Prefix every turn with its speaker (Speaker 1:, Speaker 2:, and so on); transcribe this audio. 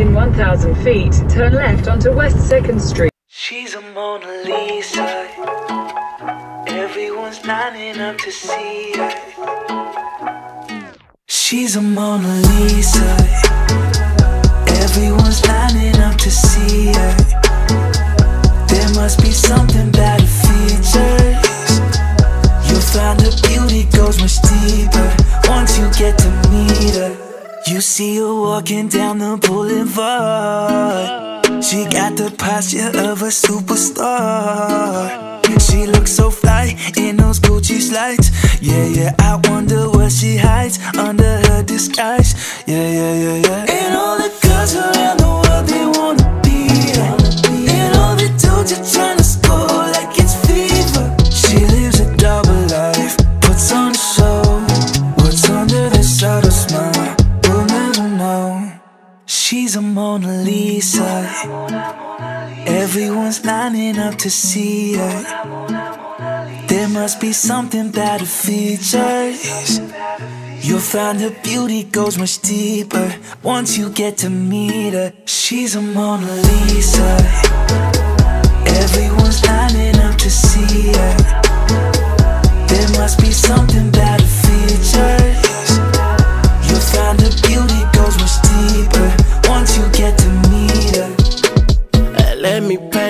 Speaker 1: In 1,000 feet, turn left onto West 2nd Street.
Speaker 2: She's a Mona Lisa. Everyone's lining up to see her. She's a Mona Lisa. Everyone's lining up to see her. See her walking down the boulevard. She got the posture of a superstar. She looks so fly in those Gucci slides. Yeah, yeah, I wonder what she hides under her disguise. Yeah, yeah, yeah, yeah. She's a Mona Lisa. Everyone's lining up to see her. There must be something about her features. You'll find her beauty goes much deeper once you get to meet her. She's a Mona Lisa. Everyone's lining up to see